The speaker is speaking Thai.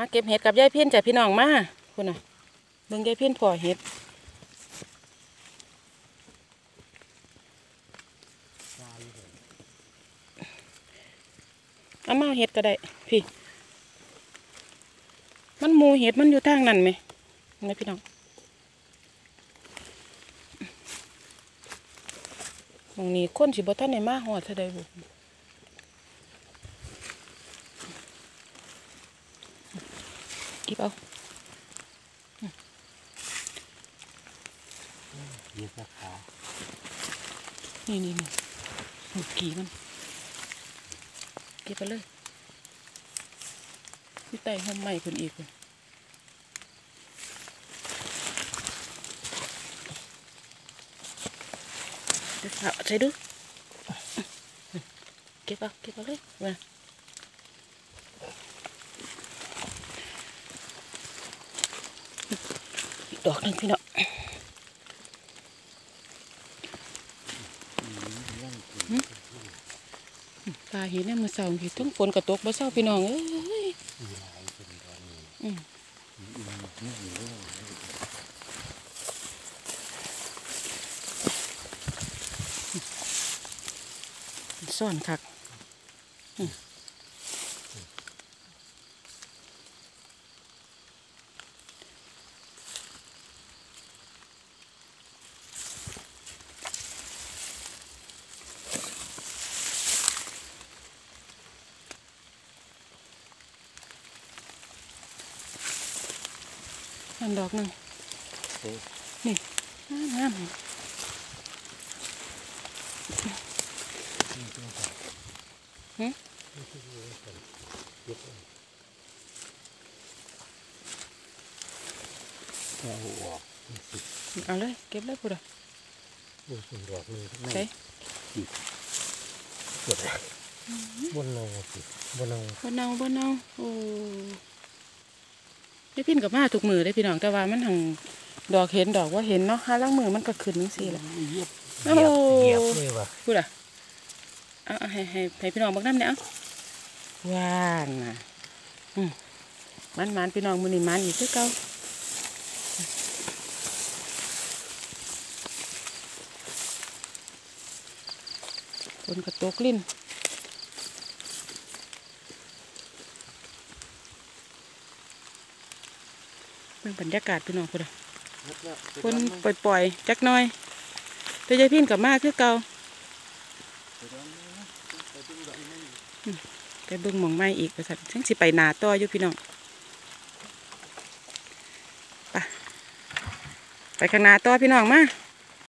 มาเก็บเห็ดกับยายเพี้ยนจ้ะพี่น้องมาคุณน่ะเบิ่งยายเพี้ยนพอเห็ดเอามาเห็ดก็ได้พี่ มันมูเห็ดมันอยู่ทางนั้นไหมนะพี่น้องหมองนี้คนสิบ่ทันได้มาหอดเท่าใดบุ กิบเอายืดขานี่นี่นี่หมุดกี่มันเก็บไปเลยพี่ไต่ห้องใหม่คนอีกเลยเดี๋ยวเอาใส่ดูเก็บเอาเก็บเอาเลยมาอีก ดอกนึ่งพี่เนาะปลาเห็นเนี่ยมือเสาเห็นทั้งฝนกระตกบ่เศร้าพี่น้องเอ้ยซ่อนคัก นั่นดอกหนึงนี่งามๆเอาออกเอาเลยเก็บเลยพูดอะดูสิดอกเลยไม่ใส่ปวดบนเราสิบนเราบ่เนาบ่เนาโอ้ ได้พินกับมาทุกมือได้พี่น้องแต่ว่ามันหังดอกเห็นดอกว่าเห็นเนาะห้าล่างมือมันก็ขึ้นจังซี่แหละเหยียบโอ้เหยียบเหยียบเลยว่ะพูดอะเอาเอาให้ให้ให้พี่น้องบักน้ำเนี่ยเอาว่านน่ะอืมมันมันพี่น้องมือนี่มันอีกคือเก่าฝนกระตกลิ้น บิ่งบรรยากาศพี่น้องพูดอะฝนปล่อยๆจักหน่อยแต่ยายพินกลับมาคือเก่าไปเบิ่งหมองไม้อีกว่าซั่นทั้งสิไปหนาต่ออยู่พี่น้องไปไปข้างหน้าต่อพี่น้องมา